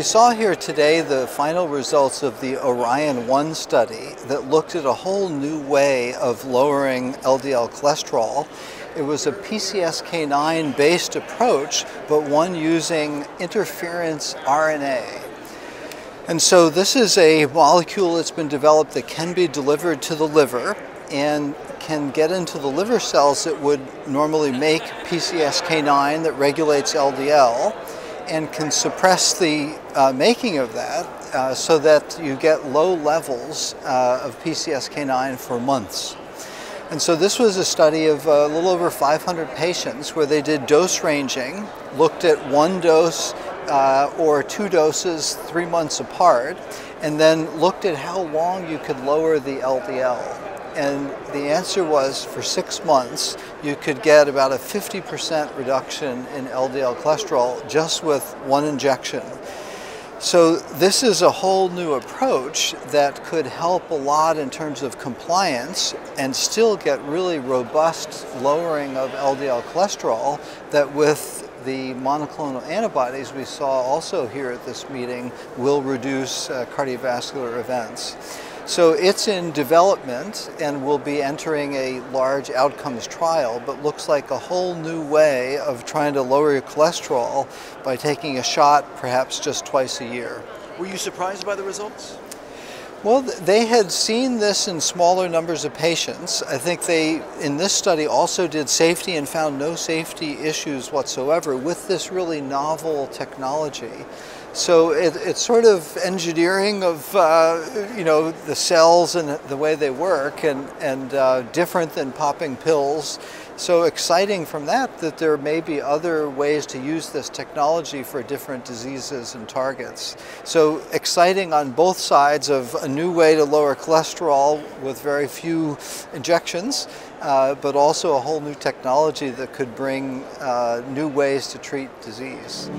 we saw here today the final results of the Orion 1 study that looked at a whole new way of lowering LDL cholesterol. It was a PCSK9 based approach, but one using interference RNA. And so this is a molecule that's been developed that can be delivered to the liver and can get into the liver cells that would normally make PCSK9 that regulates LDL and can suppress the uh, making of that uh, so that you get low levels uh, of PCSK9 for months. And so this was a study of a little over 500 patients where they did dose ranging, looked at one dose uh, or two doses three months apart, and then looked at how long you could lower the LDL. And the answer was for six months, you could get about a 50% reduction in LDL cholesterol just with one injection. So this is a whole new approach that could help a lot in terms of compliance and still get really robust lowering of LDL cholesterol that with the monoclonal antibodies we saw also here at this meeting will reduce uh, cardiovascular events. So it's in development and will be entering a large outcomes trial, but looks like a whole new way of trying to lower your cholesterol by taking a shot perhaps just twice a year. Were you surprised by the results? Well, they had seen this in smaller numbers of patients. I think they, in this study, also did safety and found no safety issues whatsoever with this really novel technology. So it, it's sort of engineering of, uh, you know, the cells and the way they work and, and uh, different than popping pills. So exciting from that that there may be other ways to use this technology for different diseases and targets. So exciting on both sides of a new way to lower cholesterol with very few injections, uh, but also a whole new technology that could bring uh, new ways to treat disease.